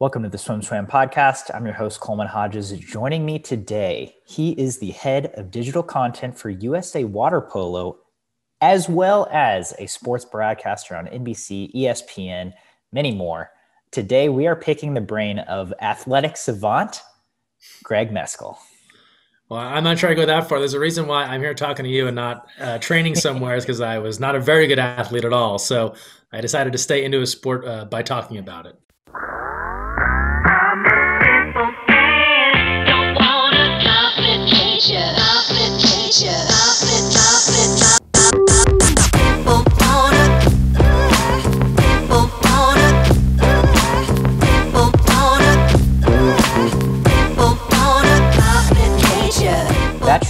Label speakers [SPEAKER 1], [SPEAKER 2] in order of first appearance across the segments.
[SPEAKER 1] Welcome to the Swim Swam podcast. I'm your host, Coleman Hodges. Joining me today, he is the head of digital content for USA Water Polo, as well as a sports broadcaster on NBC, ESPN, many more. Today, we are picking the brain of athletic savant Greg Mescall.
[SPEAKER 2] Well, I'm not trying to go that far. There's a reason why I'm here talking to you and not uh, training somewhere is because I was not a very good athlete at all. So I decided to stay into a sport uh, by talking about it.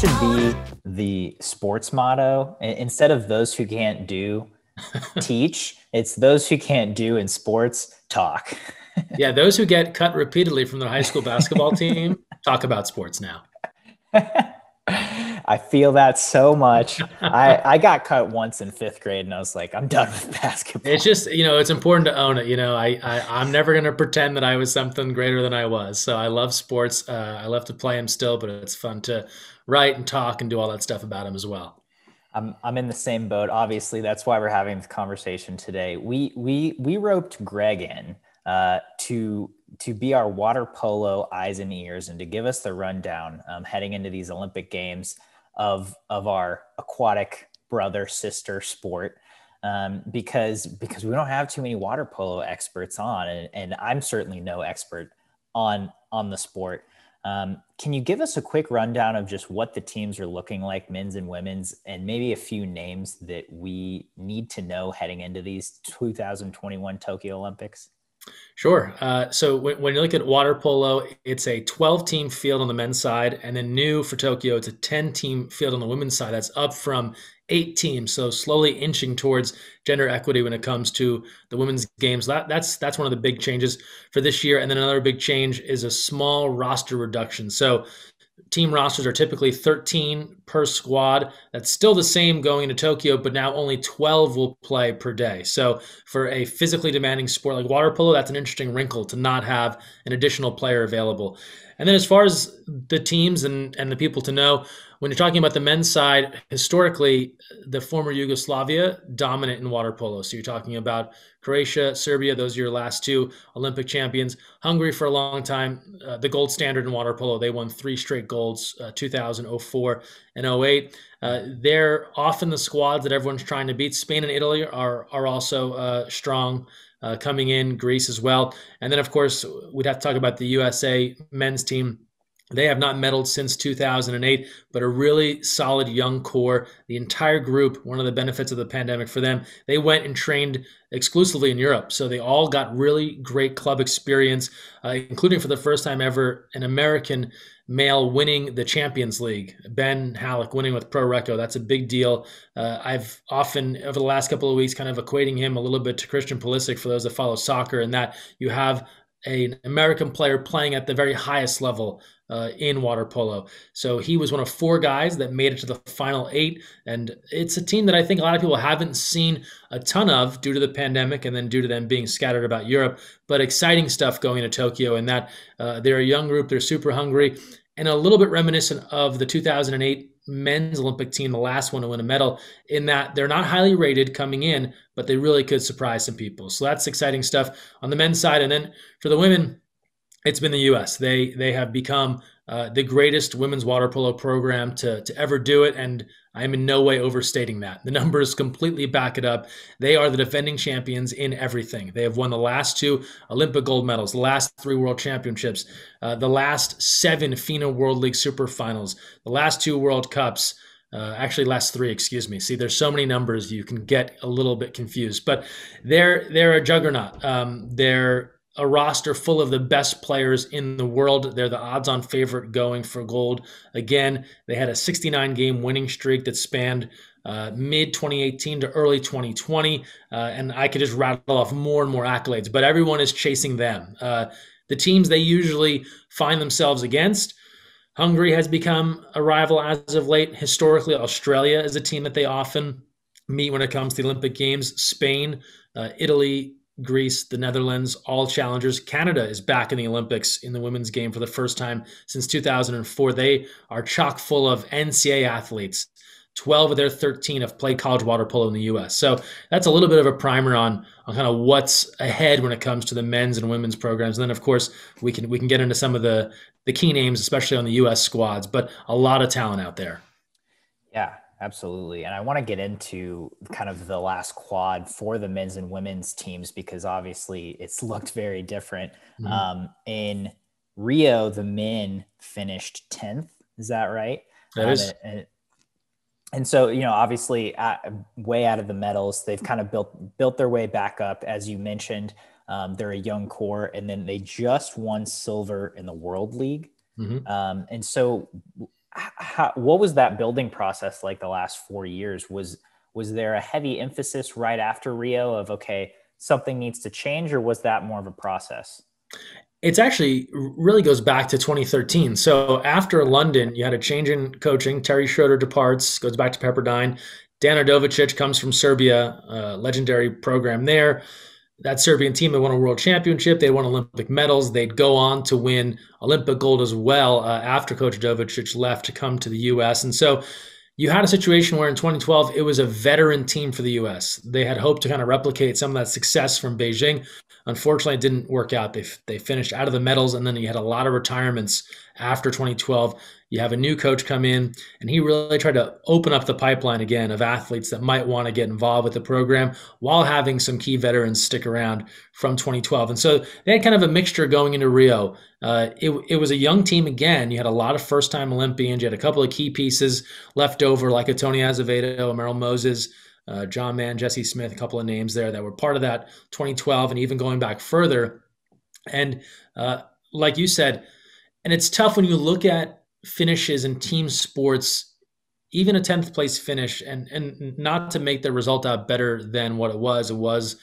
[SPEAKER 1] Should be the sports motto. Instead of those who can't do, teach, it's those who can't do in sports, talk.
[SPEAKER 2] yeah, those who get cut repeatedly from their high school basketball team talk about sports now.
[SPEAKER 1] I feel that so much. I, I got cut once in fifth grade and I was like, I'm done with basketball.
[SPEAKER 2] It's just, you know, it's important to own it. You know, I, I, am never going to pretend that I was something greater than I was. So I love sports. Uh, I love to play them still, but it's fun to write and talk and do all that stuff about them as well.
[SPEAKER 1] I'm, I'm in the same boat. Obviously, that's why we're having this conversation today. We, we, we roped Greg in uh, to to be our water polo eyes and ears and to give us the rundown um, heading into these Olympic Games of of our aquatic brother sister sport um, because because we don't have too many water polo experts on and, and I'm certainly no expert on on the sport. Um, can you give us a quick rundown of just what the teams are looking like, men's and women's, and maybe a few names that we need to know heading into these 2021 Tokyo Olympics?
[SPEAKER 2] Sure. Uh, so when, when, you look at water polo, it's a 12 team field on the men's side, and then new for Tokyo, it's a 10 team field on the women's side. That's up from eight teams. So slowly inching towards gender equity when it comes to the women's games. That, that's that's one of the big changes for this year. And then another big change is a small roster reduction. So team rosters are typically 13 per squad. That's still the same going into Tokyo, but now only 12 will play per day. So for a physically demanding sport like water polo, that's an interesting wrinkle to not have an additional player available. And then as far as the teams and, and the people to know, when you're talking about the men's side, historically, the former Yugoslavia dominant in water polo. So you're talking about Croatia, Serbia, those are your last two Olympic champions. Hungary for a long time, uh, the gold standard in water polo. They won three straight golds, uh, 2004 and 08. Uh, they're often the squads that everyone's trying to beat. Spain and Italy are, are also uh, strong uh, coming in, Greece as well. And then, of course, we'd have to talk about the USA men's team. They have not medaled since 2008, but a really solid young core. The entire group, one of the benefits of the pandemic for them, they went and trained exclusively in Europe. So they all got really great club experience, uh, including for the first time ever an American male winning the Champions League. Ben Hallock winning with Pro Recco. That's a big deal. Uh, I've often, over the last couple of weeks, kind of equating him a little bit to Christian Pulisic for those that follow soccer, and that you have an American player playing at the very highest level uh, in water polo. So he was one of four guys that made it to the final eight. And it's a team that I think a lot of people haven't seen a ton of due to the pandemic and then due to them being scattered about Europe. But exciting stuff going to Tokyo, and that uh, they're a young group, they're super hungry, and a little bit reminiscent of the 2008 men's Olympic team, the last one to win a medal, in that they're not highly rated coming in, but they really could surprise some people. So that's exciting stuff on the men's side. And then for the women, it's been the U.S. They they have become uh, the greatest women's water polo program to to ever do it, and I am in no way overstating that. The numbers completely back it up. They are the defending champions in everything. They have won the last two Olympic gold medals, the last three World Championships, uh, the last seven FINA World League Super Finals, the last two World Cups. Uh, actually, last three, excuse me. See, there's so many numbers you can get a little bit confused, but they're they're a juggernaut. Um, they're a roster full of the best players in the world. They're the odds on favorite going for gold. Again, they had a 69 game winning streak that spanned uh, mid 2018 to early 2020. Uh, and I could just rattle off more and more accolades, but everyone is chasing them. Uh, the teams they usually find themselves against. Hungary has become a rival as of late. Historically, Australia is a team that they often meet when it comes to the Olympic Games. Spain, uh, Italy, Greece, the Netherlands, all challengers. Canada is back in the Olympics in the women's game for the first time since 2004. They are chock full of NCAA athletes. 12 of their 13 have played college water polo in the US. So that's a little bit of a primer on, on kind of what's ahead when it comes to the men's and women's programs. And then of course we can we can get into some of the the key names, especially on the US squads, but a lot of talent out there.
[SPEAKER 1] Yeah, absolutely. And I want to get into kind of the last quad for the men's and women's teams because obviously it's looked very different. Mm-hmm. Um, in Rio, the men finished 10th. Is that right?
[SPEAKER 2] That um, is.
[SPEAKER 1] And, and so, you know, obviously, at, way out of the medals, they've kind of built built their way back up, as you mentioned. Um, they're a young core, and then they just won silver in the World League. Mm-hmm. Um, and so, how, what was that building process like the last four years? Was was there a heavy emphasis right after Rio of okay, something needs to change, or was that more of a process?
[SPEAKER 2] It's actually really goes back to 2013. So after London, you had a change in coaching. Terry Schroeder departs, goes back to Pepperdine. Dan Udovičić comes from Serbia, legendary program there that Serbian team had won a world championship. They won Olympic medals. They'd go on to win Olympic gold as well uh, after Coach Udovičić left to come to the U.S. And so you had a situation where in 2012 it was a veteran team for the U.S. They had hoped to kind of replicate some of that success from Beijing. Unfortunately, it didn't work out. They, they finished out of the medals, and then you had a lot of retirements after 2012. You have a new coach come in, and he really tried to open up the pipeline again of athletes that might want to get involved with the program while having some key veterans stick around from 2012. And so they had kind of a mixture going into Rio. Uh, it, it was a young team again. You had a lot of first time Olympians. You had a couple of key pieces left over, like a Tony Azevedo, Merrill Moses. Uh, John Mann, Jesse Smith, a couple of names there that were part of that 2012 and even going back further. And uh, like you said, and it's tough when you look at finishes in team sports, even a 10th place finish, and, and not to make the result out better than what it was, it was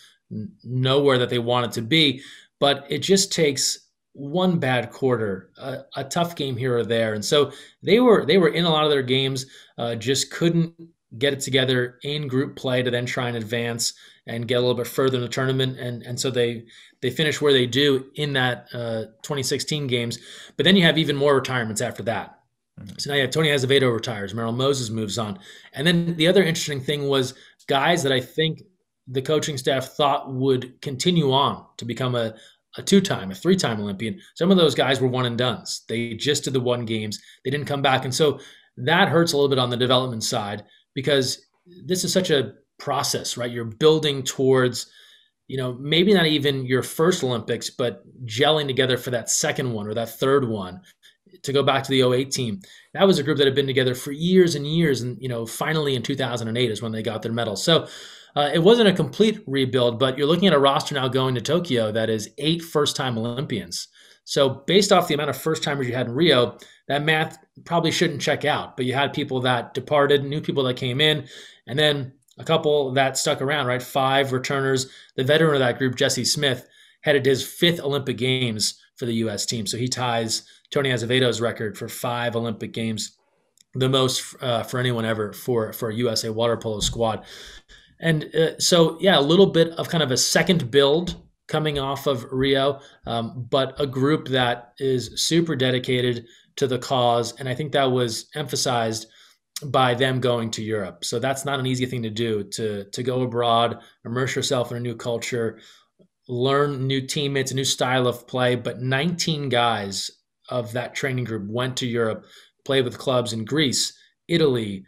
[SPEAKER 2] nowhere that they wanted to be, but it just takes one bad quarter, a, a, tough game here or there, and so they were they were in a lot of their games, uh, just couldn't get it together in group play to then try and advance and get a little bit further in the tournament, and and so they they finish where they do in that uh, 2016 games. But then you have even more retirements after that. Mm-hmm. So now you have Tony Azevedo retires, Merrill Moses moves on. And then the other interesting thing was guys that I think the coaching staff thought would continue on to become a, a two time, a three time Olympian. Some of those guys were one and dones. They just did the one games, they didn't come back. And so that hurts a little bit on the development side because this is such a process, right? You're building towards you know, maybe not even your first Olympics, but gelling together for that second one or that third one. To go back to the 08 team, that was a group that had been together for years and years. And, you know, finally in 2008 is when they got their medal. So uh, it wasn't a complete rebuild, but you're looking at a roster now going to Tokyo that is eight first time Olympians. So based off the amount of first timers you had in Rio, that math probably shouldn't check out. But you had people that departed, new people that came in, and then a couple that stuck around, right? Five returners. The veteran of that group, Jesse Smith, headed his fifth Olympic Games for the U.S. team. So he ties Tony Azevedo's record for five Olympic Games, the most uh, for anyone ever for for a USA water polo squad. And uh, so, yeah, a little bit of kind of a second build coming off of Rio, um, but a group that is super dedicated to the cause. And I think that was emphasized by them going to Europe. So that's not an easy thing to do to to go abroad, immerse yourself in a new culture, learn new teammates, a new style of play. But 19 guys of that training group went to Europe, played with clubs in Greece, Italy,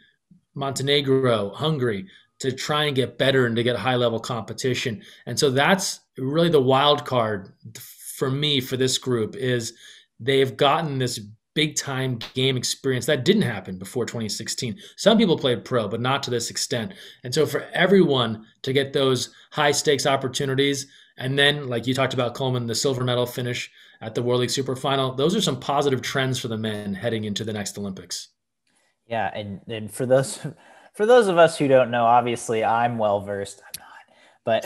[SPEAKER 2] Montenegro, Hungary to try and get better and to get high level competition. And so that's really the wild card for me for this group is they've gotten this big time game experience. That didn't happen before 2016. Some people played pro, but not to this extent. And so for everyone to get those high stakes opportunities, and then like you talked about Coleman, the silver medal finish at the World League Super Final, those are some positive trends for the men heading into the next Olympics.
[SPEAKER 1] Yeah, and and for those for those of us who don't know, obviously I'm well versed but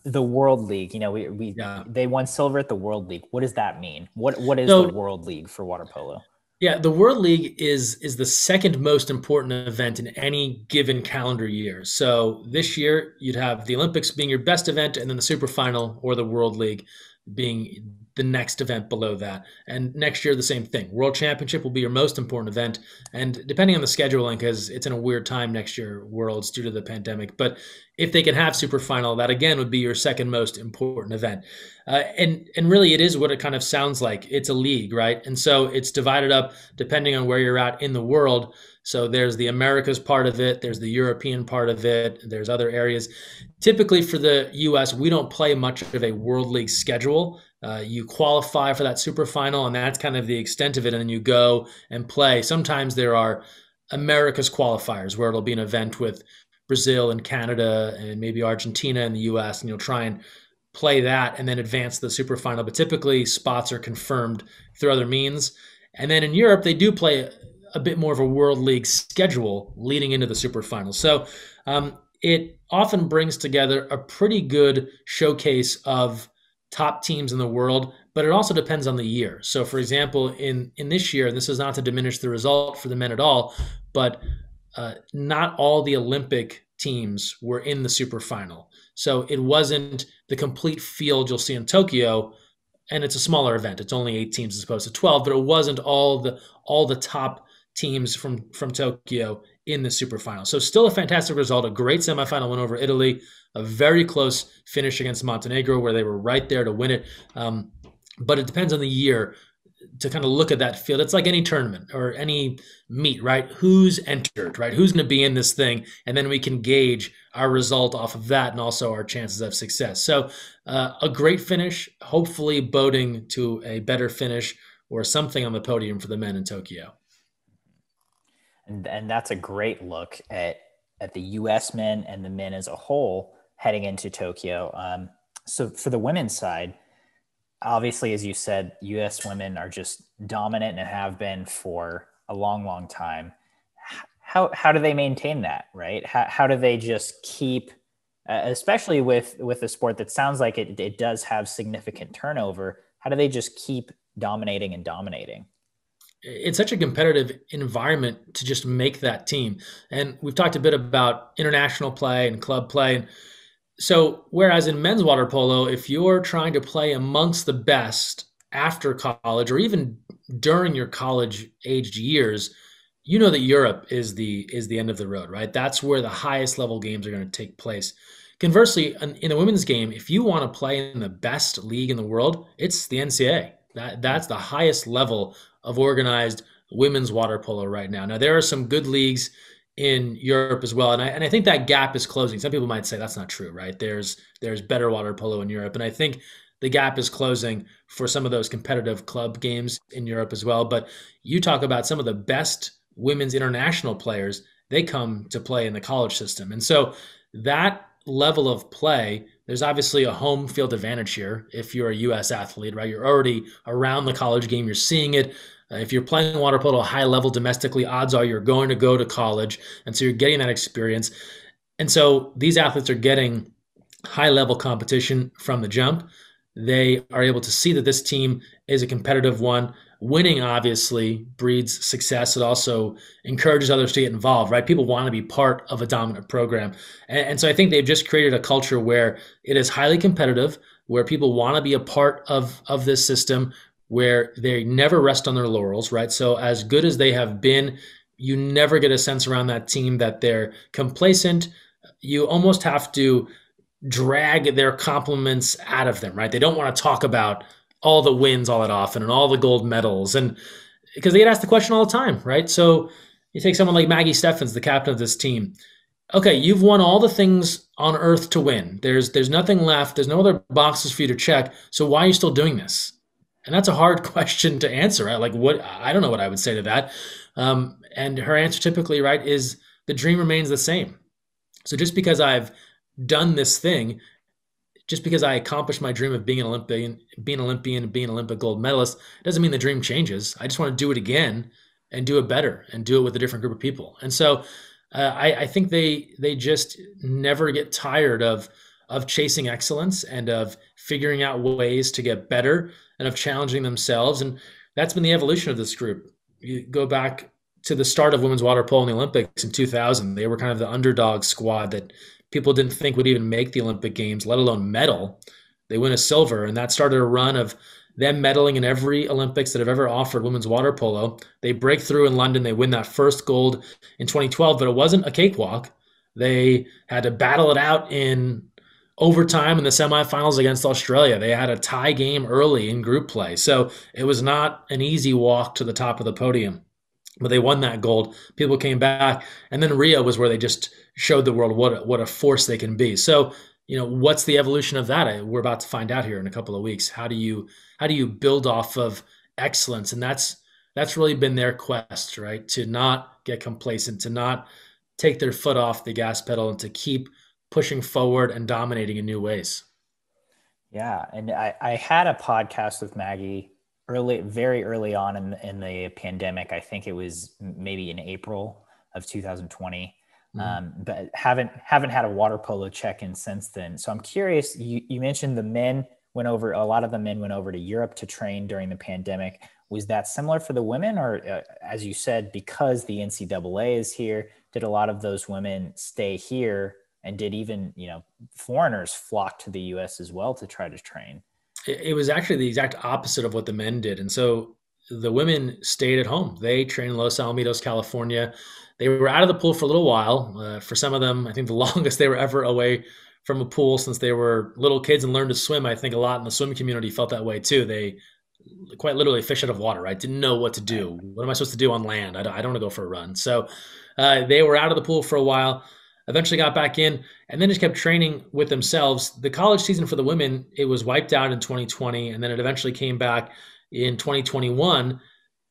[SPEAKER 1] the World League, you know, we, we yeah. they won silver at the World League. What does that mean? What what is so, the World League for water polo?
[SPEAKER 2] Yeah, the World League is is the second most important event in any given calendar year. So this year you'd have the Olympics being your best event, and then the Super Final or the World League being the next event below that. And next year, the same thing. World Championship will be your most important event. And depending on the scheduling, because it's in a weird time next year, Worlds due to the pandemic. But if they can have Super Final, that again would be your second most important event. Uh, and and really, it is what it kind of sounds like. It's a league, right? And so it's divided up depending on where you're at in the world. So there's the Americas part of it, there's the European part of it, there's other areas. Typically for the US, we don't play much of a World League schedule. Uh, you qualify for that super final, and that's kind of the extent of it. And then you go and play. Sometimes there are America's qualifiers where it'll be an event with Brazil and Canada and maybe Argentina and the US, and you'll try and play that and then advance the super final. But typically, spots are confirmed through other means. And then in Europe, they do play a bit more of a World League schedule leading into the super final. So um, it often brings together a pretty good showcase of top teams in the world, but it also depends on the year. So, for example, in in this year, and this is not to diminish the result for the men at all, but uh, not all the Olympic teams were in the super final. So it wasn't the complete field you'll see in Tokyo, and it's a smaller event. It's only eight teams as opposed to twelve, but it wasn't all the all the top teams from from Tokyo in the super final. So still a fantastic result, a great semifinal win over Italy, a very close finish against Montenegro where they were right there to win it. Um, but it depends on the year to kind of look at that field. It's like any tournament or any meet, right? Who's entered, right? Who's going to be in this thing? And then we can gauge our result off of that and also our chances of success. So uh, a great finish, hopefully boding to a better finish or something on the podium for the men in Tokyo
[SPEAKER 1] and, and that's a great look at at the U.S. men and the men as a whole heading into Tokyo. Um, so for the women's side, obviously, as you said, U.S. women are just dominant and have been for a long, long time. How how do they maintain that? Right? How how do they just keep, uh, especially with with a sport that sounds like it it does have significant turnover? How do they just keep dominating and dominating?
[SPEAKER 2] It's such a competitive environment to just make that team. And we've talked a bit about international play and club play. So, whereas in men's water polo, if you're trying to play amongst the best after college or even during your college aged years, you know that Europe is the is the end of the road, right? That's where the highest level games are going to take place. Conversely, in the women's game, if you want to play in the best league in the world, it's the NCAA. That that's the highest level of organized women's water polo right now. Now there are some good leagues in Europe as well, and I and I think that gap is closing. Some people might say that's not true, right? There's there's better water polo in Europe, and I think the gap is closing for some of those competitive club games in Europe as well. But you talk about some of the best women's international players; they come to play in the college system, and so that level of play there's obviously a home field advantage here if you're a U.S. athlete, right? You're already around the college game, you're seeing it. Uh, if you're playing water polo at a high level domestically, odds are you're going to go to college, and so you're getting that experience. And so these athletes are getting high level competition from the jump. They are able to see that this team is a competitive one winning obviously breeds success. It also encourages others to get involved, right? People want to be part of a dominant program. And, and, so I think they've just created a culture where it is highly competitive, where people want to be a part of, of this system, where they never rest on their laurels, right? So as good as they have been, you never get a sense around that team that they're complacent. You almost have to drag their compliments out of them, right? They don't want to talk about all the wins all that often and all the gold medals. And because they get asked the question all the time, right? So you take someone like Maggie Steffens, the captain of this team. Okay, you've won all the things on earth to win. There's there's nothing left. There's no other boxes for you to check. So why are you still doing this? And that's a hard question to answer. Right? Like what? I don't know what I would say to that. Um, and her answer typically, right, is the dream remains the same. So just because I've done this thing just because I accomplished my dream of being an Olympian, being an Olympian, being an Olympic gold medalist, doesn't mean the dream changes. I just want to do it again and do it better and do it with a different group of people. And so uh, I, I think they they just never get tired of of chasing excellence and of figuring out ways to get better and of challenging themselves. And that's been the evolution of this group. you go back to the start of women's water polo in the Olympics in 2000. They were kind of the underdog squad that people didn't think would even make the Olympic Games, let alone medal. They win a silver, and that started a run of them medaling in every Olympics that have ever offered women's water polo. They break through in London. They win that first gold in 2012, but it wasn't a cakewalk. They had to battle it out in overtime in the semifinals against Australia. They had a tie game early in group play. So it was not an easy walk to the top of the podium. But they won that gold. People came back. And then Rio was where they just showed the world what, what a force they can be. So, you know, what's the evolution of that? We're about to find out here in a couple of weeks. How do you how do you build off of excellence? And that's that's really been their quest, right? To not get complacent, to not take their foot off the gas pedal and to keep pushing forward and dominating in new ways.
[SPEAKER 1] Yeah. And I, I had a podcast with Maggie early, very early on in, in the pandemic. I think it was maybe in April of 2020. Mm-hmm. Um, but haven't haven't had a water polo check in since then. So I'm curious. You, you mentioned the men went over. A lot of the men went over to Europe to train during the pandemic. Was that similar for the women, or uh, as you said, because the NCAA is here, did a lot of those women stay here and did even you know foreigners flock to the us as well to try to train
[SPEAKER 2] it was actually the exact opposite of what the men did. And so the women stayed at home. They trained in los alamitos california. They were out of the pool for a little while. Uh, for some of them i think the longest they were ever away from a pool since they were little kids and learned to swim i think a lot in the swim community felt that way too. They quite literally fish out of water right? Didn't know what to do. What am i supposed to do on land? I don't, I don't want to go for a run. So uh, they were out of the pool for a while, eventually got back in, and then just kept training with themselves. The college season for the women, it was wiped out in 2020, and then it eventually came back in 2021.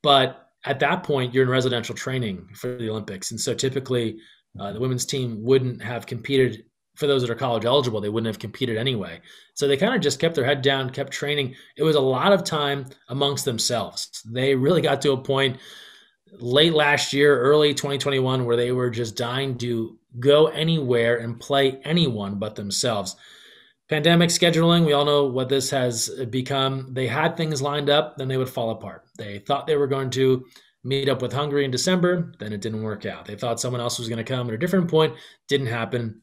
[SPEAKER 2] But at that point, you're in residential training for the Olympics. And so typically, uh, the women's team wouldn't have competed for those that are college eligible, they wouldn't have competed anyway. So they kind of just kept their head down, kept training. It was a lot of time amongst themselves. They really got to a point late last year, early 2021, where they were just dying to go anywhere and play anyone but themselves. Pandemic scheduling, we all know what this has become. They had things lined up, then they would fall apart. They thought they were going to meet up with Hungary in December, then it didn't work out. They thought someone else was going to come at a different point, didn't happen.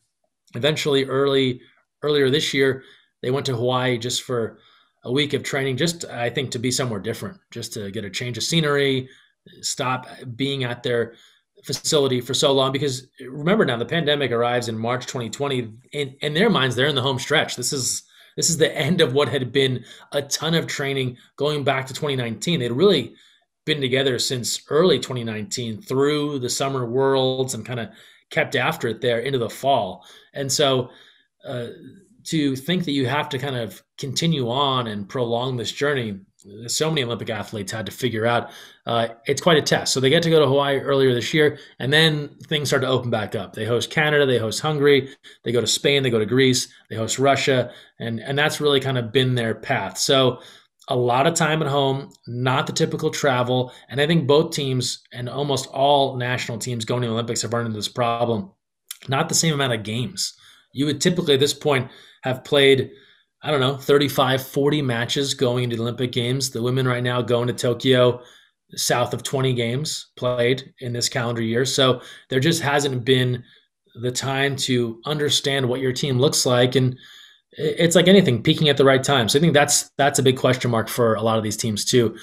[SPEAKER 2] Eventually, early earlier this year, they went to Hawaii just for a week of training, just I think to be somewhere different, just to get a change of scenery, stop being at their facility for so long because remember now the pandemic arrives in March 2020 in, in their minds they're in the home stretch. This is this is the end of what had been a ton of training going back to 2019 they'd really been together since early 2019 through the summer worlds and kind of kept after it there into the fall. And so uh, to think that you have to kind of continue on and prolong this journey so many Olympic athletes had to figure out. Uh, it's quite a test. So they get to go to Hawaii earlier this year, and then things start to open back up. They host Canada, they host Hungary, they go to Spain, they go to Greece, they host Russia, and and that's really kind of been their path. So a lot of time at home, not the typical travel, and I think both teams and almost all national teams going to the Olympics have run into this problem. Not the same amount of games. You would typically at this point have played I don't know, 35, 40 matches going into the Olympic Games. The women right now going to Tokyo, south of 20 games played in this calendar year. So there just hasn't been the time to understand what your team looks like. And it's like anything, peaking at the right time. So I think that's that's a big question mark for a lot of these teams too.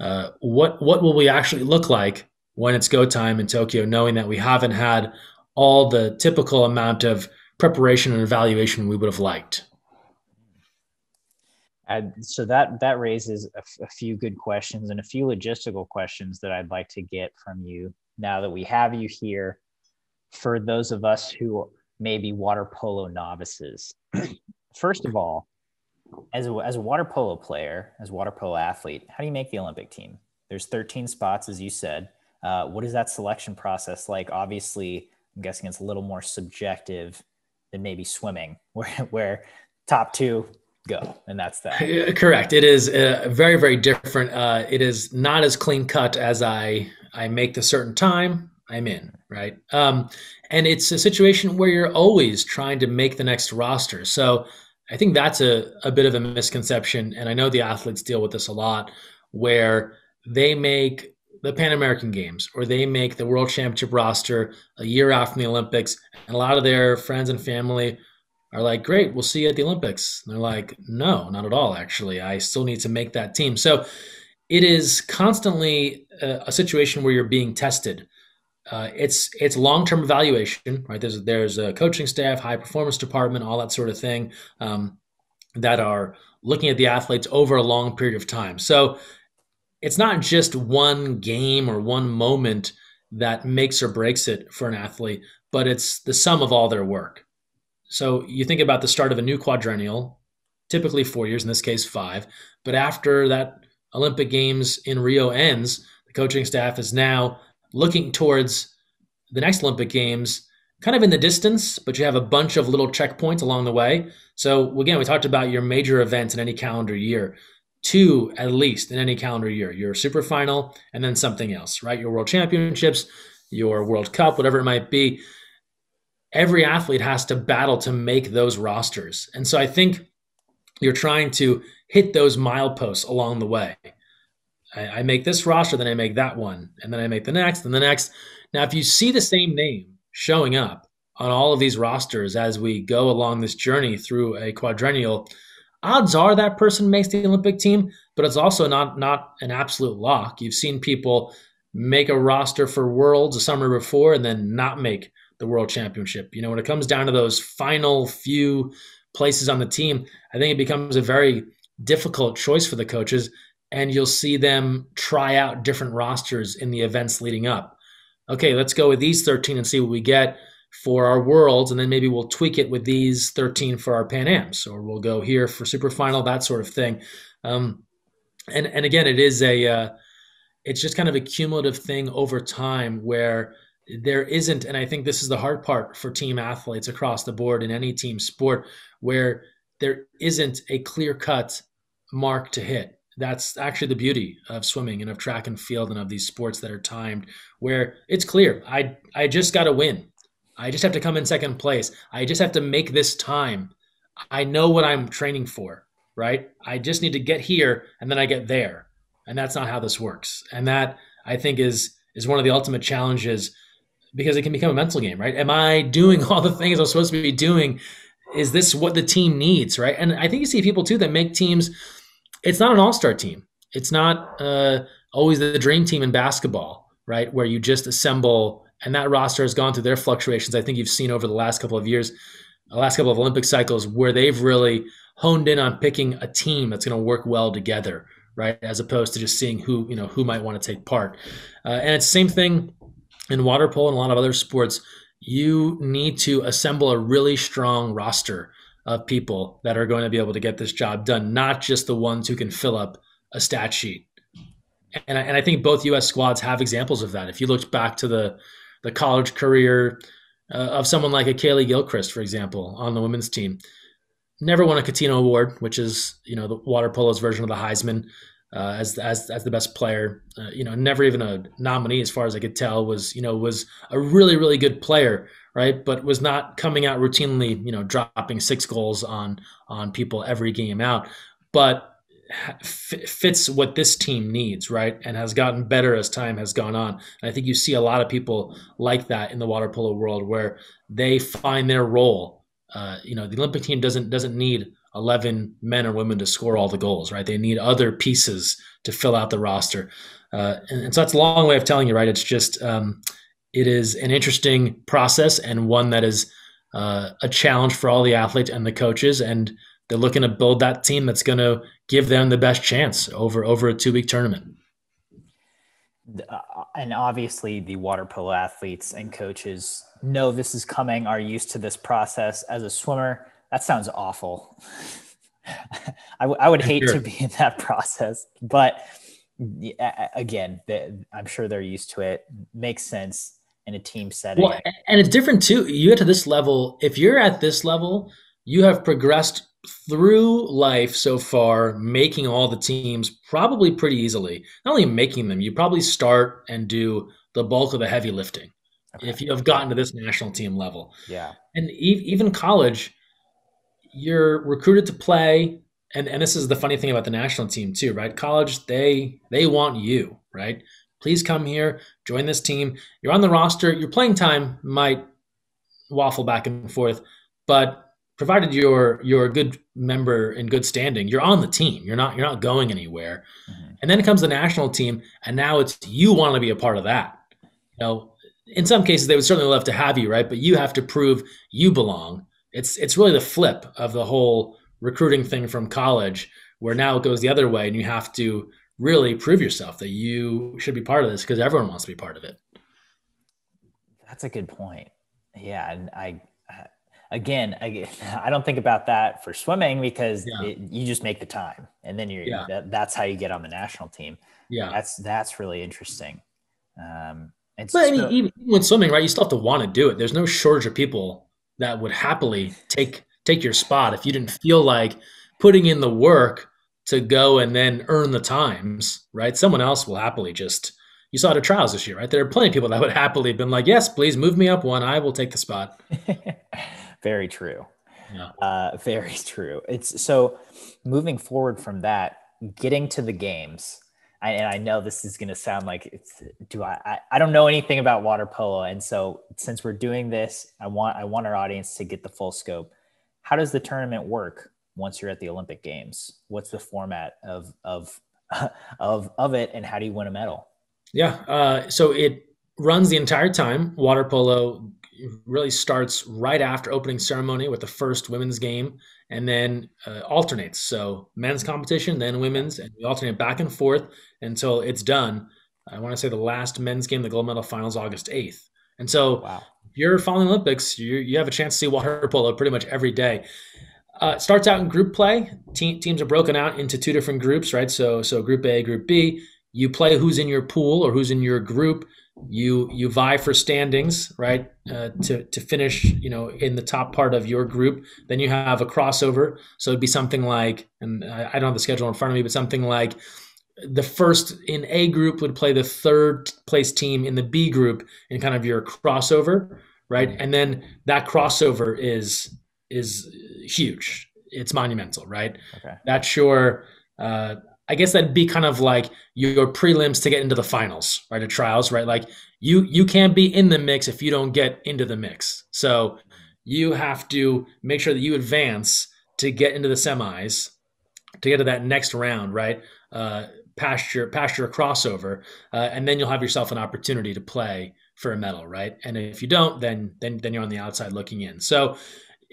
[SPEAKER 2] Uh, what what will we actually look like when it's go time in Tokyo, knowing that we haven't had all the typical amount of preparation and evaluation we would have liked?
[SPEAKER 1] And so that that raises a, f- a few good questions and a few logistical questions that I'd like to get from you now that we have you here. For those of us who may be water polo novices, first of all, as a, as a water polo player, as water polo athlete, how do you make the Olympic team? There's 13 spots, as you said. Uh, what is that selection process like? Obviously, I'm guessing it's a little more subjective than maybe swimming, where where top two go and that's that.
[SPEAKER 2] Correct. It is uh, very very different. Uh, it is not as clean cut as i i make the certain time i'm in right? Um, and it's a situation where you're always trying to make the next roster. So i think that's a, a bit of a misconception and i know the athletes deal with this a lot where they make the Pan American Games or they make the World Championship roster a year out from the Olympics, and a lot of their friends and family are like, "Great, we'll see you at the Olympics." And they're like, "No, not at all. Actually, I still need to make that team." So it is constantly a, a situation where you're being tested. Uh, it's it's long term evaluation, right? There's there's a coaching staff, high performance department, all that sort of thing um, that are looking at the athletes over a long period of time. So it's not just one game or one moment that makes or breaks it for an athlete, but it's the sum of all their work. So you think about the start of a new quadrennial, typically four years, in this case, five. But after that Olympic Games in Rio ends, the coaching staff is now looking towards the next Olympic Games kind of in the distance, but you have a bunch of little checkpoints along the way. So again, we talked about your major events in any calendar year. Two at least in any calendar year. Your super final and then something else, right? Your world championships, your World Cup, whatever it might be. Every athlete has to battle to make those rosters. And so I think you're trying to hit those mileposts along the way. I, I make this roster, then I make that one, and then I make the next and the next. Now, if you see the same name showing up on all of these rosters as we go along this journey through a quadrennial, odds are that person makes the Olympic team, but it's also not not an absolute lock. You've seen people make a roster for Worlds the summer before and then not make the World Championship. You know, when it comes down to those final few places on the team, I think it becomes a very difficult choice for the coaches, and you'll see them try out different rosters in the events leading up okay, let's go with these 13 and see what we get for our worlds, and then maybe we'll tweak it with these 13 for our Pan Ams, or we'll go here for super final, that sort of thing. Um, and and again, it is a uh, it's just kind of a cumulative thing over time where there isn't, and I think this is the hard part for team athletes across the board in any team sport, where there isn't a clear cut mark to hit. That's actually the beauty of swimming and of track and field and of these sports that are timed where it's clear. I i just got to win. I just have to come in second place. I just have to make this time. I know what i'm training for right? I just need to get here and then i get there. And that's not how this works. And that i think is is one of the ultimate challenges because it can become a mental game right am i doing all the things i'm supposed to be doing is this what the team needs right and i think you see people too that make teams it's not an all-star team. It's not uh, always the dream team in basketball, right? Where you just assemble and that roster has gone through their fluctuations. I think you've seen over the last couple of years, the last couple of Olympic cycles, where they've really honed in on picking a team that's going to work well together, right? As opposed to just seeing who you know who might want to take part. Uh, and it's the same thing in water polo and a lot of other sports. You need to assemble a really strong roster of people that are going to be able to get this job done, not just the ones who can fill up a stat sheet. And I, and I think both U.S. squads have examples of that. If you looked back to the the college career uh, of someone like a Kaleigh Gilchrist, for example, on the women's team, never won a Cutino Award, which is you know the water polo's version of the Heisman. Uh, as as as the best player. Uh, you know, never even a nominee as far as I could tell. Was you know was a really really good player, right? But was not coming out routinely, you know, dropping six goals on on people every game out, but fits what this team needs, right? And has gotten better as time has gone on. And I think you see a lot of people like that in the water polo world where they find their role. Uh, you know, the Olympic team doesn't doesn't need 11 men or women to score all the goals, right? They need other pieces to fill out the roster. Uh, and, and, so that's a long way of telling you, right? It's just um, it is an interesting process and one that is uh, a challenge for all the athletes and the coaches. And they're looking to build that team that's going to give them the best chance over over a two week tournament.
[SPEAKER 1] Uh, and obviously, the water polo athletes and coaches know this is coming, are used to this process. As a swimmer, that sounds awful. I, w- I would hate sure. to be in that process, but again, I'm sure they're used to it. Makes sense in a team setting. Well,
[SPEAKER 2] and it's different too. You get to this level. If you're at this level, you have progressed through life so far, making all the teams probably pretty easily. Not only making them, you probably start and do the bulk of the heavy lifting. Okay. If you have gotten to this national team level,
[SPEAKER 1] yeah,
[SPEAKER 2] and even college, you're recruited to play, and and this is the funny thing about the national team too, right? College, they they want you, right? Please come here, join this team. You're on the roster. Your playing time might waffle back and forth, but provided you're you're a good member in good standing, you're on the team. You're not you're not going anywhere. Mm-hmm. And then it comes the national team, and now it's you want to be a part of that. You know, in some cases they would certainly love to have you, right? But you have to prove you belong. It's it's really the flip of the whole recruiting thing from college, where now it goes the other way, and you have to really prove yourself that you should be part of this because everyone wants to be part of it.
[SPEAKER 1] That's a good point. Yeah, and I again, I, I don't think about that for swimming because yeah. it, you just make the time and then you're yeah. that, that's how you get on the national team.
[SPEAKER 2] Yeah,
[SPEAKER 1] that's that's really interesting. Um,
[SPEAKER 2] and but I mean, even with swimming, right? You still have to want to do it. There's no shortage of people that would happily take take your spot if you didn't feel like putting in the work to go and then earn the times, right? Someone else will happily just. You saw the trials this year, right? There are plenty of people that would happily have been like, "Yes, please move me up one. I will take the spot."
[SPEAKER 1] very true. Yeah. Uh, very true. It's so moving forward from that, getting to the games. I, and I know this is going to sound like it's do I, I, I don't know anything about water polo and so since we're doing this I want I want our audience to get the full scope how does the tournament work once you're at the Olympic Games? What's the format of of of of it, and how do you win a medal?
[SPEAKER 2] Yeah, uh, so it runs the entire time. Water polo really starts right after opening ceremony with the first women's game, and then uh, alternates. So men's competition, then women's, and we alternate back and forth until it's done. I want to say the last men's game, the gold medal finals, August eighth. And so, wow. if you're following Olympics, you you have a chance to see water polo pretty much every day. Uh, starts out in group play. Te- teams are broken out into two different groups, right? So, so Group A, Group B. You play who's in your pool or who's in your group. You you vie for standings, right? Uh, to to finish, you know, in the top part of your group. Then you have a crossover. So it'd be something like, and I, I don't have the schedule in front of me, but something like the first in A group would play the third place team in the B group in kind of your crossover, right? And then that crossover is is huge. It's monumental, right? Okay. That's your, uh, I guess that'd be kind of like your prelims to get into the finals, right? The trials, right? Like you you can't be in the mix if you don't get into the mix. So you have to make sure that you advance to get into the semis, to get to that next round, right? Uh, past your past your crossover, uh, and then you'll have yourself an opportunity to play for a medal, right? And if you don't, then then then you're on the outside looking in. So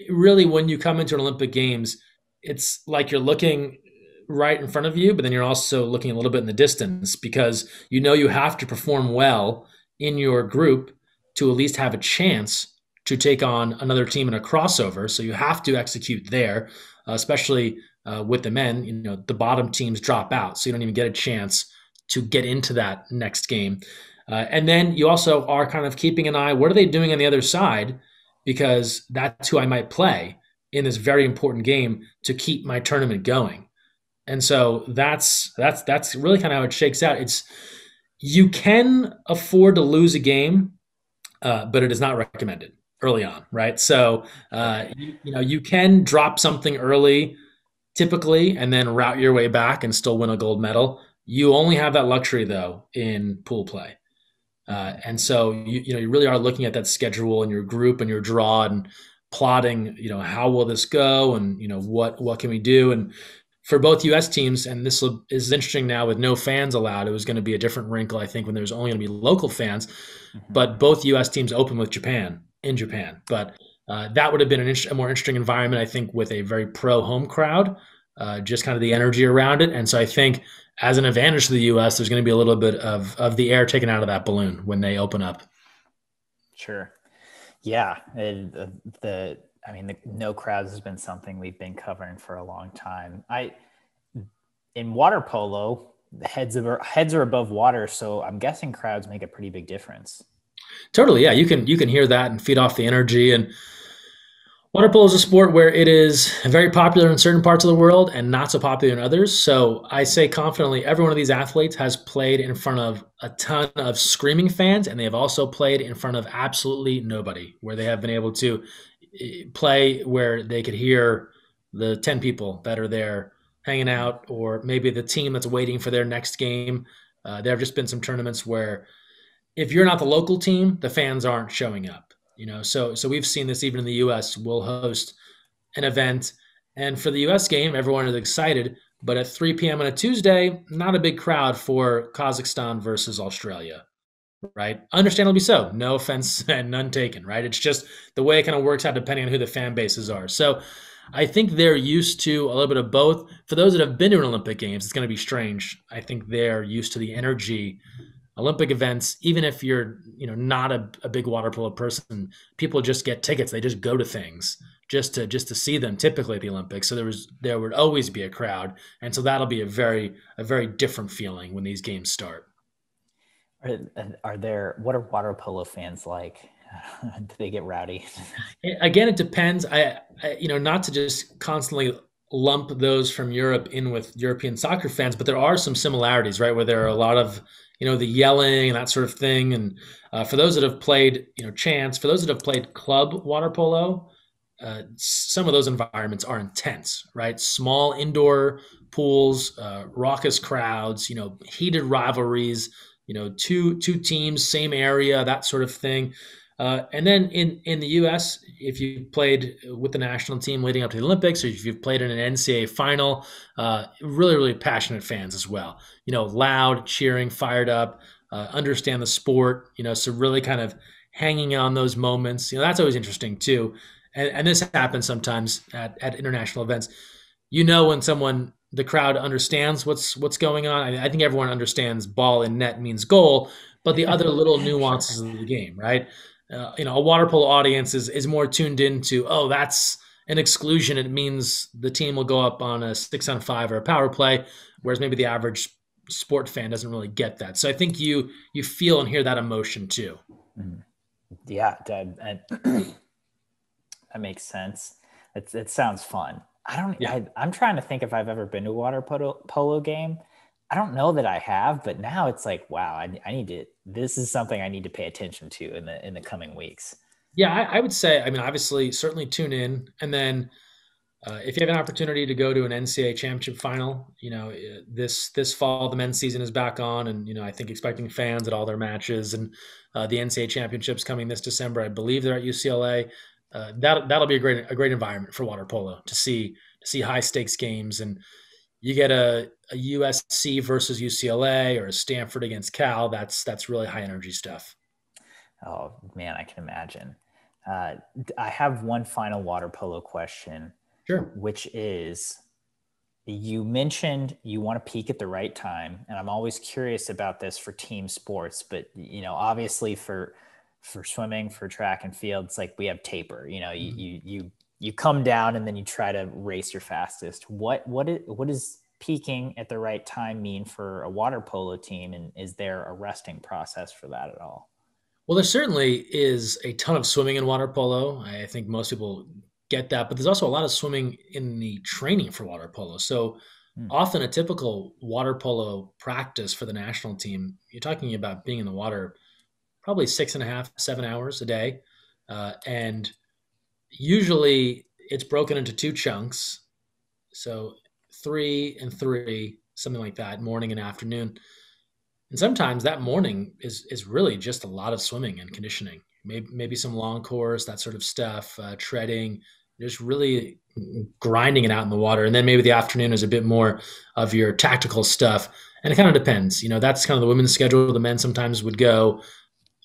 [SPEAKER 2] really when you come into an Olympic Games, it's like you're looking right in front of you, but then you're also looking a little bit in the distance because you know you have to perform well in your group to at least have a chance to take on another team in a crossover. So you have to execute there, uh, especially uh, with the men. You know, the bottom teams drop out, so you don't even get a chance to get into that next game. Uh, and then you also are kind of keeping an eye. What are they doing on the other side? because that's who I might play in this very important game to keep my tournament going. And so that's that's that's really kind of how it shakes out. It's you can afford to lose a game, uh, but it is not recommended early on, right? So uh, you, you know you can drop something early, typically, and then route your way back and still win a gold medal. You only have that luxury though in pool play. Uh, and so you, you know you really are looking at that schedule and your group and your draw and plotting you know how will this go and you know what what can we do and for both U.S. teams and this is interesting now with no fans allowed it was going to be a different wrinkle I think when there's only going to be local fans mm-hmm. but both U.S. teams open with Japan in Japan but uh, that would have been an a more interesting environment I think with a very pro home crowd uh, just kind of the energy around it and so I think as an advantage to the U.S., there's going to be a little bit of of the air taken out of that balloon when they open up.
[SPEAKER 1] Sure. Yeah. It, the, the I mean, the no crowds has been something we've been covering for a long time. I in water polo, the heads of heads are above water, so I'm guessing crowds make a pretty big difference.
[SPEAKER 2] Totally. Yeah. You can you can hear that and feed off the energy and Water polo is a sport where it is very popular in certain parts of the world and not so popular in others. So I say confidently, every one of these athletes has played in front of a ton of screaming fans, and they have also played in front of absolutely nobody, where they have been able to play where they could hear the 10 people that are there hanging out, or maybe the team that's waiting for their next game Uh, there have just been some tournaments where if you're not the local team, the fans aren't showing up. You know, so so we've seen this even in the U.S. We'll host an event, and for the U.S. game, everyone is excited. But at 3 p.m. on a Tuesday, not a big crowd for Kazakhstan versus Australia, right? Understandably so. No offense and none taken, right? It's just the way it kind of works out depending on who the fan bases are. So I think they're used to a little bit of both. For those that have been to an Olympic Games, it's going to be strange. I think they're used to the energy. Olympic events, even if you're, you know, not a, a big water polo person, people just get tickets. They just go to things just to just to see them. Typically at the Olympics, so there was there would always be a crowd, and so that'll be a very a very different feeling when these games start.
[SPEAKER 1] Are, are there what are water polo fans like? Do they get rowdy?
[SPEAKER 2] Again, it depends. I, I, you know, not to just constantly lump those from Europe in with European soccer fans, but there are some similarities, right? Where there are a lot of, you know, the yelling and that sort of thing. And uh, for those that have played, you know, chance. for those that have played club water polo, uh, some of those environments are intense, right? Small indoor pools, uh, raucous crowds, you know, heated rivalries, you know, two two teams, same area, that sort of thing. Uh, and then in, in the U.S., if you played with the national team leading up to the Olympics, or if you've played in an NCAA final, uh, really, really passionate fans as well. You know, loud, cheering, fired up, uh, understand the sport. You know, so really kind of hanging on those moments. You know, that's always interesting too. And, and this happens sometimes at, at international events. You know, when someone the crowd understands what's what's going on. I, I think everyone understands ball and net means goal, but the other little nuances of the game, right? uh, you know, a water polo audience is, is more tuned into, oh, that's an exclusion. It means the team will go up on a six on five or a power play, whereas maybe the average sport fan doesn't really get that. So I think you you feel and hear that emotion too.
[SPEAKER 1] Mm-hmm. Yeah, that, that makes sense. It, it sounds fun. I don't. Yeah. I, am trying to think if I've ever been to a water polo, polo game. I don't know that I have, but now it's like, wow, I, I, need to. This is something I need to pay attention to in the in the coming weeks.
[SPEAKER 2] Yeah, I, I would say. I mean, obviously, certainly tune in, and then uh, if you have an opportunity to go to an NCAA championship final, you know uh, this this fall the men's season is back on, and you know I think expecting fans at all their matches, and uh, the NCAA championships coming this December. I believe they're at UCLA. Uh, that that'll be a great a great environment for water polo to see to see high stakes games and you get a, a USC versus UCLA or a Stanford against Cal. That's that's really high energy stuff.
[SPEAKER 1] Oh man, I can imagine. Uh, I have one final water polo question.
[SPEAKER 2] Sure.
[SPEAKER 1] Which is, you mentioned you want to peak at the right time, and I'm always curious about this for team sports. But you know, obviously for for swimming, for track and field, it's like we have taper. You know, mm-hmm. you you you you come down and then you try to race your fastest. What what is what does peaking at the right time mean for a water polo team, and is there a resting process for that at all?
[SPEAKER 2] Well, there certainly is a ton of swimming in water polo. I think most people get that, but there's also a lot of swimming in the training for water polo. So hmm. often a typical water polo practice for the national team, you're talking about being in the water probably six and a half, seven hours a day, uh, and usually it's broken into two chunks. So three and three, something like that, morning and afternoon. And sometimes that morning is is really just a lot of swimming and conditioning. Maybe maybe some long course, that sort of stuff, uh, treading, just really grinding it out in the water. And then maybe the afternoon is a bit more of your tactical stuff. And it kind of depends. You know, that's kind of the women's schedule. The men sometimes would go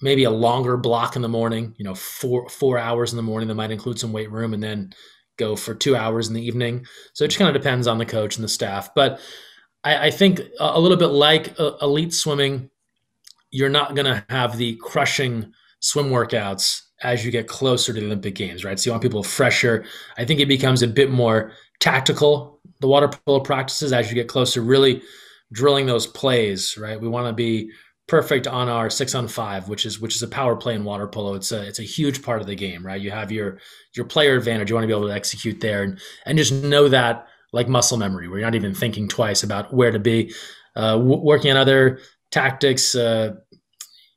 [SPEAKER 2] maybe a longer block in the morning, you know, four four hours in the morning that might include some weight room, and then go for two hours in the evening. So it just kind of depends on the coach and the staff. But I, I think a, little bit like uh, elite swimming, you're not going to have the crushing swim workouts as you get closer to the Olympic Games, right? So you want people fresher. I think it becomes a bit more tactical, the water polo practices, as you get closer, really drilling those plays, right? We want to be perfect on our six on five, which is which is a power play in water polo. It's a it's a huge part of the game, right? You have your your player advantage. You want to be able to execute there and and just know that like muscle memory, where you're not even thinking twice about where to be. Uh, w- working on other tactics, uh,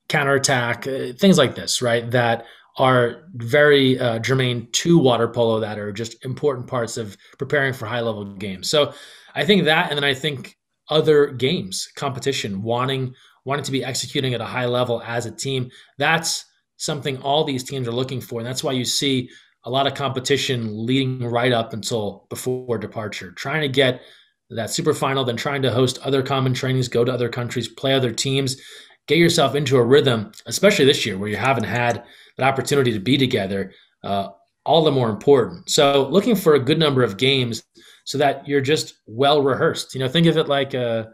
[SPEAKER 2] counterattack, uh, things like this, right? That are very uh, germane to water polo that are just important parts of preparing for high level games. So I think that, and then I think other games, competition, wanting wanting to be executing at a high level as a team. That's something all these teams are looking for. And that's why you see a lot of competition leading right up until before departure, trying to get that super final, then trying to host other common trainings, go to other countries, play other teams, get yourself into a rhythm, especially this year where you haven't had that opportunity to be together. Uh, all the more important. So, looking for a good number of games so that you're just well rehearsed. You know, think of it like a,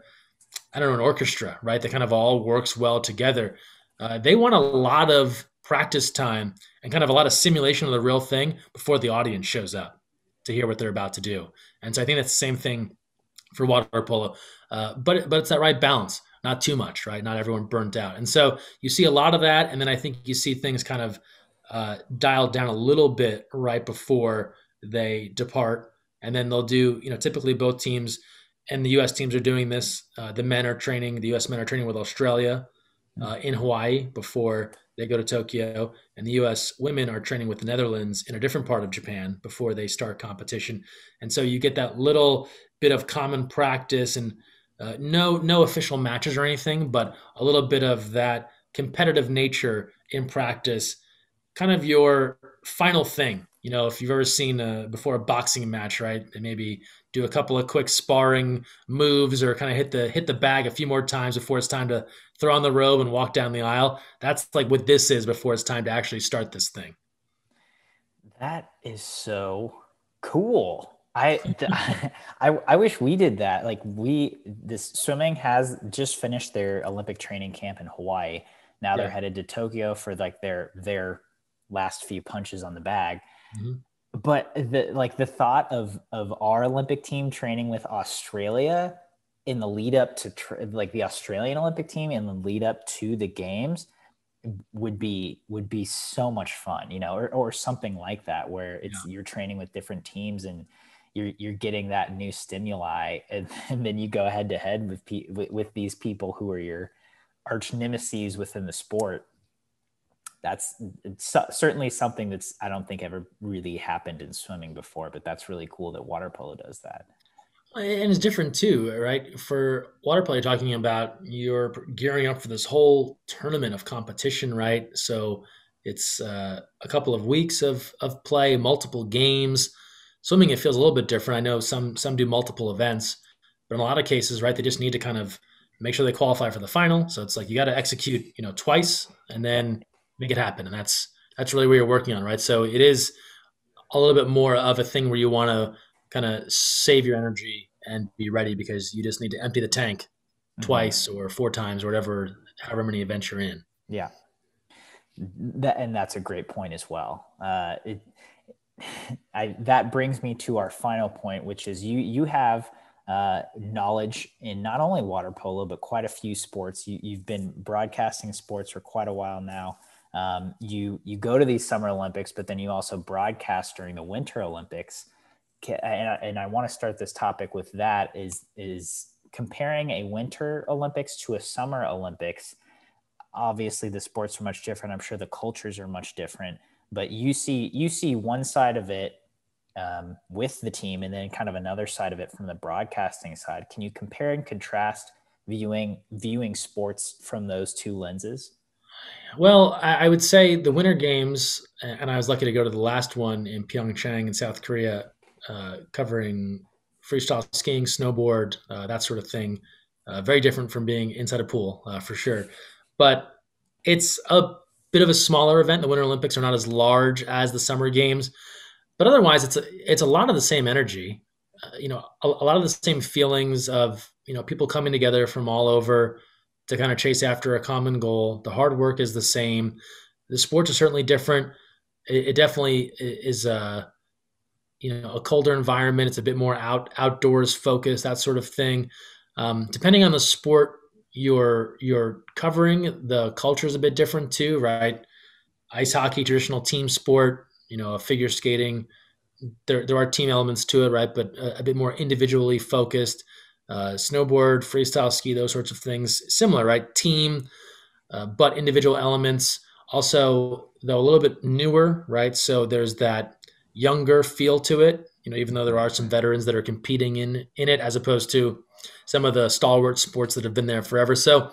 [SPEAKER 2] I don't know, an orchestra, right? That kind of all works well together. Uh, they want a lot of practice time and kind of a lot of simulation of the real thing before the audience shows up to hear what they're about to do. And so I think that's the same thing for water polo. Uh, but but it's that right balance, not too much, right? Not everyone burnt out. And so you see a lot of that, and then I think you see things kind of uh, dialed down a little bit right before they depart, and then they'll do. You know, typically both teams and the U.S. teams are doing this. Uh, the men are training. The U.S. men are training with Australia uh, in Hawaii before they go to Tokyo, and the U.S. women are training with the Netherlands in a different part of Japan before they start competition. And so you get that little bit of common practice and uh, no no official matches or anything, but a little bit of that competitive nature in practice, kind of your final thing. You know, if you've ever seen a, before a boxing match, right? Maybe do a couple of quick sparring moves or kind of hit the hit the bag a few more times before it's time to throw on the robe and walk down the aisle. That's like what this is before it's time to actually start this thing.
[SPEAKER 1] That is so cool. I, I, I wish we did that. Like we, this swimming has just finished their Olympic training camp in Hawaii. Now yeah. they're headed to Tokyo for like their their last few punches on the bag. Mm-hmm. But the like the thought of of our Olympic team training with Australia in the lead up to tr- like the Australian Olympic team in the lead up to the games would be would be so much fun, you know, or, or something like that where it's yeah. you're training with different teams and you're you're getting that new stimuli and, and then you go head to head with, pe- with with these people who are your arch nemesis within the sport that's certainly something that's i don't think ever really happened in swimming before but that's really cool that water polo does that
[SPEAKER 2] and it's different too right for water polo you're talking about you're gearing up for this whole tournament of competition right so it's uh, a couple of weeks of of play multiple games Swimming, it feels a little bit different. I know some some do multiple events, but in a lot of cases, right, they just need to kind of make sure they qualify for the final. So it's like you got to execute, you know, twice and then make it happen, and that's that's really what you're working on, right? So it is a little bit more of a thing where you want to kind of save your energy and be ready because you just need to empty the tank mm-hmm. twice or four times or whatever, however many events you're in.
[SPEAKER 1] Yeah. That, and that's a great point as well. Uh, it, I, that brings me to our final point, which is you you have uh, knowledge in not only water polo but quite a few sports. You, have been broadcasting sports for quite a while now. Um, you you go to these Summer Olympics, but then you also broadcast during the Winter Olympics. And I, and I want to start this topic with that is is comparing a Winter Olympics to a Summer Olympics. Obviously, the sports are much different. I'm sure the cultures are much different but you see you see one side of it um, with the team and then kind of another side of it from the broadcasting side can you compare and contrast viewing viewing sports from those two lenses
[SPEAKER 2] well i would say the winter games and i was lucky to go to the last one in pyeongchang in south korea uh, covering freestyle skiing snowboard uh, that sort of thing uh, very different from being inside a pool uh, for sure but it's a bit of a smaller event. The Winter Olympics are not as large as the Summer Games, but otherwise, it's a, it's a lot of the same energy. Uh, you know, a, a, lot of the same feelings of you know people coming together from all over to kind of chase after a common goal. The hard work is the same. The sports are certainly different. It, it definitely is a you know a colder environment. It's a bit more out outdoors focused, that sort of thing. Um, depending on the sport you're you're covering the culture is a bit different too right ice hockey traditional team sport you know figure skating there, there are team elements to it right but a, a bit more individually focused uh, snowboard freestyle ski those sorts of things similar right team uh, but individual elements also though a little bit newer right so there's that younger feel to it you know even though there are some veterans that are competing in in it as opposed to some of the stalwart sports that have been there forever. So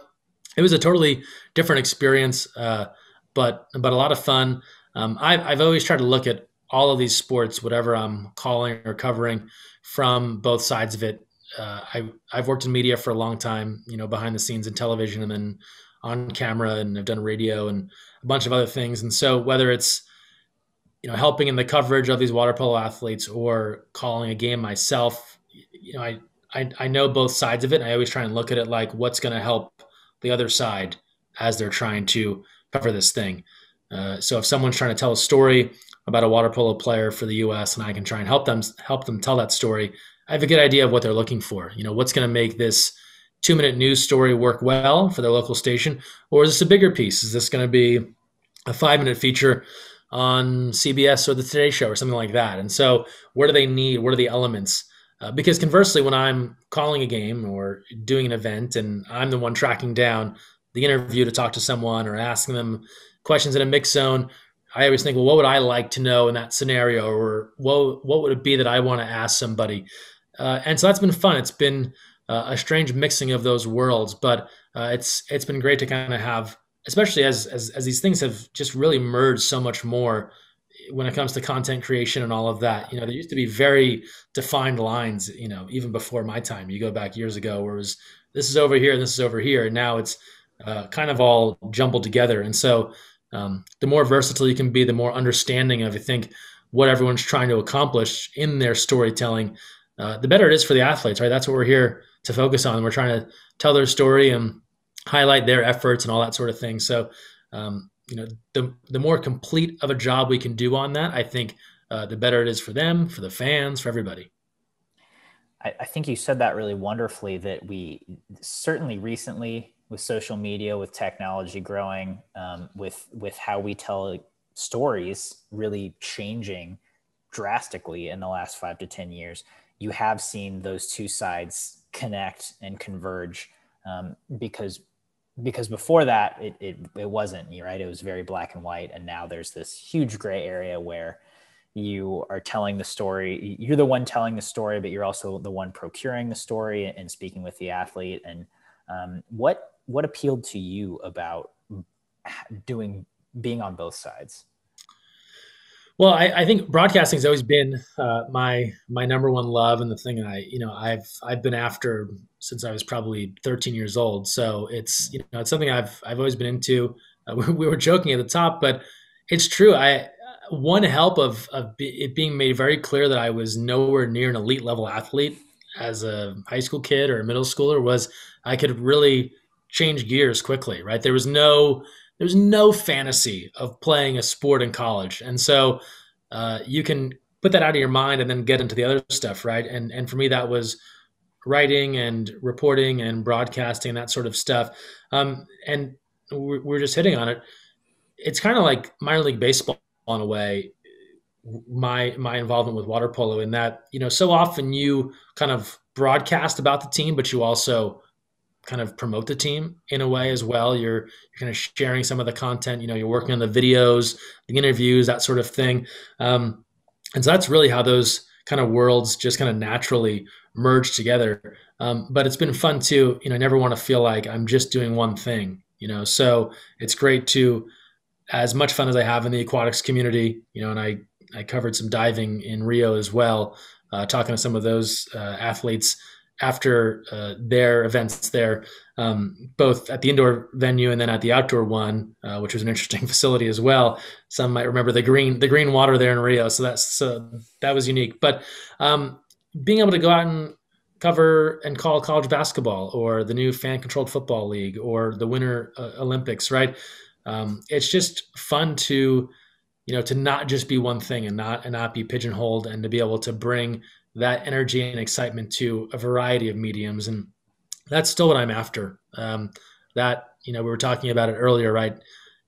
[SPEAKER 2] it was a totally different experience, uh, but but a lot of fun. Um, I've, I've always tried to look at all of these sports, whatever I'm calling or covering, from both sides of it. Uh, I, I've worked in media for a long time, you know, behind the scenes in television and then on camera, and I've done radio and a bunch of other things. And so whether it's you know helping in the coverage of these water polo athletes or calling a game myself, you know, I I, I know both sides of it. I always try and look at it like what's going to help the other side as they're trying to cover this thing. Uh, so if someone's trying to tell a story about a water polo player for the U.S. and I can try and help them help them tell that story, I have a good idea of what they're looking for. You know, what's going to make this two minute news story work well for their local station, or is this a bigger piece? Is this going to be a five minute feature on CBS or the Today Show or something like that? And so, what do they need? What are the elements? Uh, because conversely, when I'm calling a game or doing an event and I'm the one tracking down the interview to talk to someone or asking them questions in a mix zone, I always think, well, what would I like to know in that scenario, or what what would it be that I want to ask somebody? Uh, and so that's been fun. It's been uh, a strange mixing of those worlds, but uh, it's it's been great to kind of have, especially as, as as these things have just really merged so much more when it comes to content creation and all of that. You know, there used to be very defined lines. You know, even before my time, you go back years ago, where it was this is over here and this is over here, and now it's uh, kind of all jumbled together. And so, um, the more versatile you can be, the more understanding of I think what everyone's trying to accomplish in their storytelling, uh, the better it is for the athletes. Right? That's what we're here to focus on. We're trying to tell their story and highlight their efforts and all that sort of thing. So, um, you know, the the more complete of a job we can do on that, I think, uh, the better it is for them, for the fans, for everybody.
[SPEAKER 1] I, I think you said that really wonderfully. That we certainly recently with social media, with technology growing, um, with with how we tell stories really changing drastically in the last five to ten years. You have seen those two sides connect and converge um, because because before that it, it, it wasn't right? It was very black and white and now there's this huge gray area where you are telling the story. You're the one telling the story but you're also the one procuring the story and speaking with the athlete. And um, what what appealed to you about doing being on both sides
[SPEAKER 2] well, I, I, think broadcasting has always been uh, my my number one love and the thing I you know I've I've been after since I was probably 13 years old. So it's you know it's something I've I've always been into. Uh, we, we, were joking at the top, but it's true. I one help of of it being made very clear that I was nowhere near an elite level athlete as a high school kid or a middle schooler was I could really change gears quickly. Right, there was no there's no fantasy of playing a sport in college, and so uh, you can put that out of your mind and then get into the other stuff, right? And and for me, that was writing and reporting and broadcasting that sort of stuff. Um, and we're, we're just hitting on it. It's kind of like minor league baseball in a way. My my involvement with water polo in that you know so often you kind of broadcast about the team, but you also kind of promote the team in a way as well. You're you're kind of sharing some of the content. You know, you're working on the videos, the interviews, that sort of thing. Um, and so that's really how those kind of worlds just kind of naturally merge together. Um, but it's been fun too. You know, I never want to feel like I'm just doing one thing. You know, so it's great to as much fun as I have in the aquatics community. You know, and I I covered some diving in Rio as well, uh, talking to some of those uh, athletes after uh, their events there, um, both at the indoor venue and then at the outdoor one, uh, which was an interesting facility as well. Some might remember the green the green water there in Rio, so that's that was unique. But um, being able to go out and cover and call college basketball or the new fan controlled football league or the Winter uh, Olympics, right? Um, it's just fun to you know to not just be one thing and not and not be pigeonholed and to be able to bring that energy and excitement to a variety of mediums. And that's still what I'm after. Um, that, you know, we were talking about it earlier, right?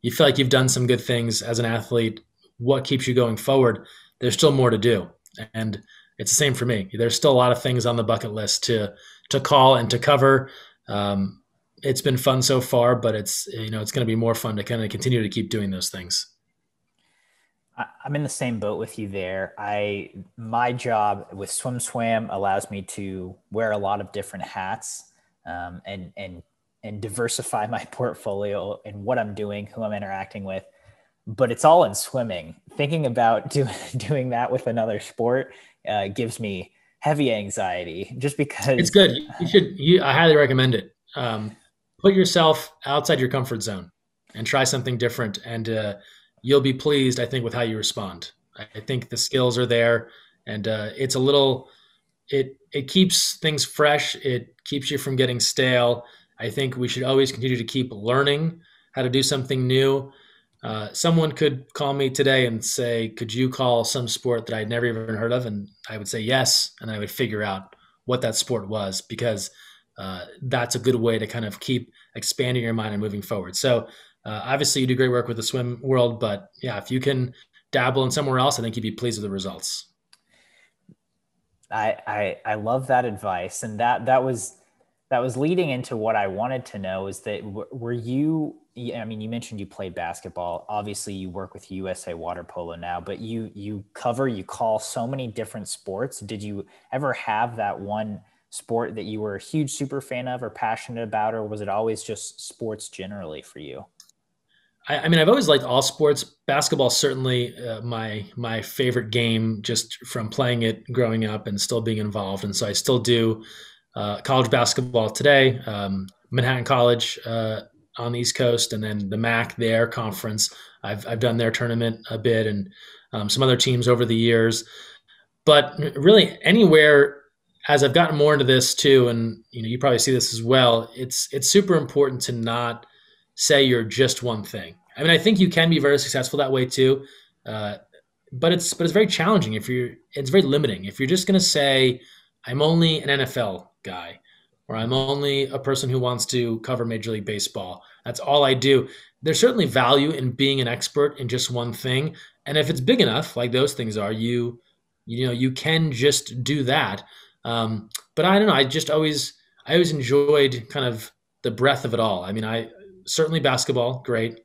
[SPEAKER 2] You feel like you've done some good things as an athlete. What keeps you going forward? There's still more to do. And it's the same for me. There's still a lot of things on the bucket list to, to call and to cover. Um, it's been fun so far, but it's, you know, it's going to be more fun to kind of continue to keep doing those things.
[SPEAKER 1] I'm in the same boat with you there. I my job with Swim Swam allows me to wear a lot of different hats um, and and and diversify my portfolio and what I'm doing, who I'm interacting with. But it's all in swimming. Thinking about do, doing that with another sport uh, gives me heavy anxiety, just because
[SPEAKER 2] it's good. You should. You, I highly recommend it. Um, put yourself outside your comfort zone and try something different, and uh, you'll be pleased. I think with how you respond. I think the skills are there, and uh, it's a little. It it keeps things fresh. It keeps you from getting stale. I think we should always continue to keep learning how to do something new. Uh, someone could call me today and say, "Could you call some sport that I'd never even heard of?" And I would say yes, and I would figure out what that sport was because uh, that's a good way to kind of keep expanding your mind and moving forward. So uh, obviously, you do great work with the swim world, but yeah, if you can dabble in somewhere else, I think you'd be pleased with the results.
[SPEAKER 1] I, I I love that advice, and that that was that was leading into what I wanted to know is that were you I mean you mentioned you played basketball. Obviously you work with USA water polo now but you you cover you call so many different sports. Did you ever have that one sport that you were a huge super fan of or passionate about or was it always just sports generally for you
[SPEAKER 2] I, I mean, I've always liked all sports. Basketball certainly uh, my my favorite game, just from playing it growing up and still being involved. And so I still do uh, college basketball today. Um, Manhattan College uh, on the East Coast, and then the MAC their conference. I've I've done their tournament a bit, and um, some other teams over the years. But really, anywhere as I've gotten more into this too, and you know, you probably see this as well. It's it's super important to not say you're just one thing. I mean, I think you can be very successful that way too, uh, but it's but it's very challenging if you're. It's very limiting if you're just going to say I'm only an NFL guy or I'm only a person who wants to cover Major League Baseball. That's all I do. There's certainly value in being an expert in just one thing, and if it's big enough, like those things are, you you know you can just do that. Um, but I don't know. I just always I always enjoyed kind of the breadth of it all. I mean, I certainly basketball, great.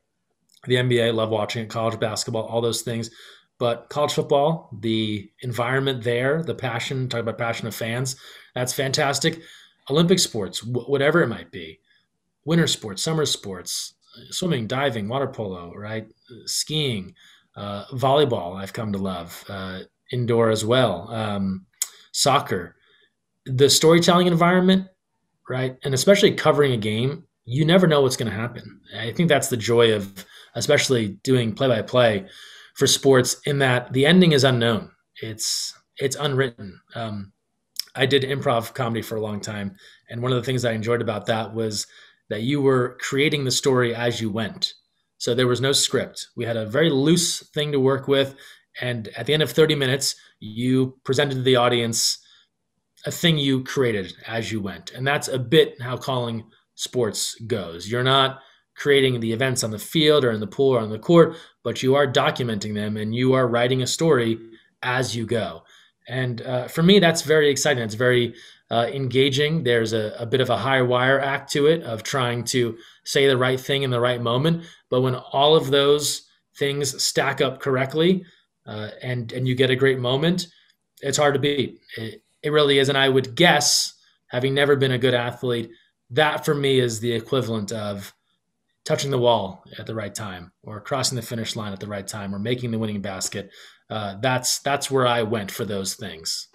[SPEAKER 2] The NBA, love watching it. College basketball, all those things. But college football, the environment there, the passion, talk about passion of fans, that's fantastic. Olympic sports, whatever it might be, winter sports, summer sports, swimming, diving, water polo, right? Skiing, uh, volleyball, I've come to love, uh, indoor as well, um, soccer. The storytelling environment, right? And especially covering a game you never know what's going to happen. I think that's the joy of, especially doing play by play for sports, in that the ending is unknown. It's it's unwritten. Um, I did improv comedy for a long time, and one of the things I enjoyed about that was that you were creating the story as you went. So there was no script. We had a very loose thing to work with, and at the end of 30 minutes, you presented to the audience a thing you created as you went, and that's a bit how calling sports goes. You're not creating the events on the field or in the pool or on the court, but you are documenting them and you are writing a story as you go. And uh, for me, that's very exciting. It's very uh, engaging. There's a, a, bit of a high wire act to it of trying to say the right thing in the right moment. But when all of those things stack up correctly uh, and, and you get a great moment, it's hard to beat. It, it really is. And I would guess, having never been a good athlete, that for me is the equivalent of touching the wall at the right time or crossing the finish line at the right time or making the winning basket. Uh, that's that's where i went for those things.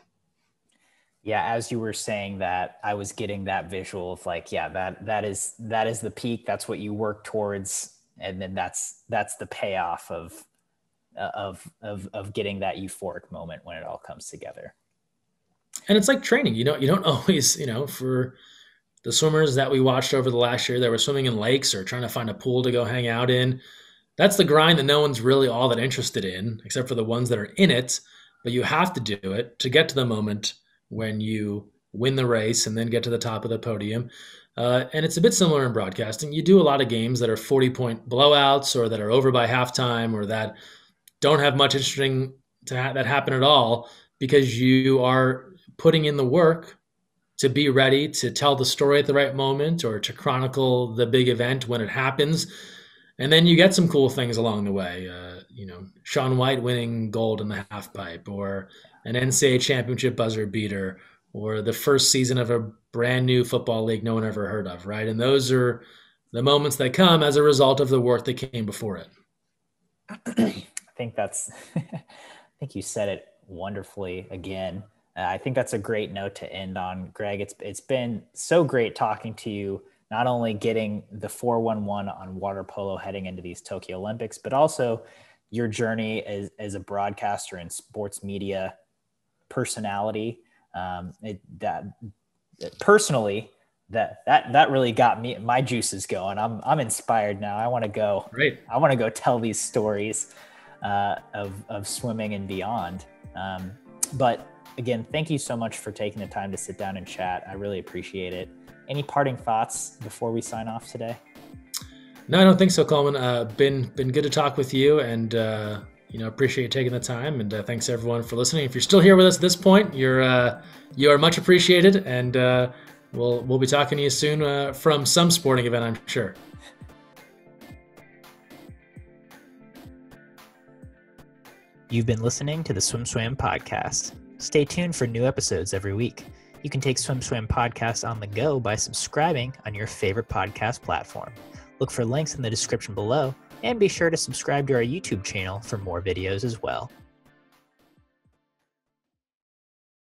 [SPEAKER 1] Yeah as you were saying that i was getting that visual of like yeah that that is that is the peak. That's what you work towards. And then that's that's the payoff of of of of getting that euphoric moment when it all comes together.
[SPEAKER 2] And it's like training. You know you don't always you know for the swimmers that we watched over the last year that were swimming in lakes or trying to find a pool to go hang out in. That's the grind that no one's really all that interested in, except for the ones that are in it. But you have to do it to get to the moment when you win the race and then get to the top of the podium. Uh, and it's a bit similar in broadcasting. You do a lot of games that are 40 point blowouts or that are over by halftime or that don't have much interesting to ha- that happen at all because you are putting in the work to be ready to tell the story at the right moment or to chronicle the big event when it happens. And then you get some cool things along the way. Uh, you know Shaun White winning gold in the half pipe, or an NCAA championship buzzer beater, or the first season of a brand new football league no one ever heard of, right? And those are the moments that come as a result of the work that came before it.
[SPEAKER 1] I think that's, I think you said it wonderfully again. Uh, I think that's a great note to end on, Greg. It's it's been so great talking to you. Not only getting the 411 on water polo heading into these Tokyo Olympics, but also your journey as, as a broadcaster and sports media personality. Um, it, that personally, that that that really got me my juices going. I'm I'm inspired now. I want to go.
[SPEAKER 2] Great.
[SPEAKER 1] I want to go tell these stories uh, of of swimming and beyond. Um, but again, thank you so much for taking the time to sit down and chat. I really appreciate it. Any parting thoughts before we sign off today?
[SPEAKER 2] No, I don't think so, Coleman. Uh, been been good to talk with you, and uh, you know appreciate you taking the time. And uh, thanks everyone for listening. If you're still here with us at this point, you're uh, you are much appreciated, and uh, we'll we'll be talking to you soon uh, from some sporting event, I'm sure.
[SPEAKER 1] You've been listening to the Swim Swam podcast. Stay tuned for new episodes every week. You can take Swim Swam podcast on the go by subscribing on your favorite podcast platform. Look for links in the description below and be sure to subscribe to our YouTube channel for more videos as well.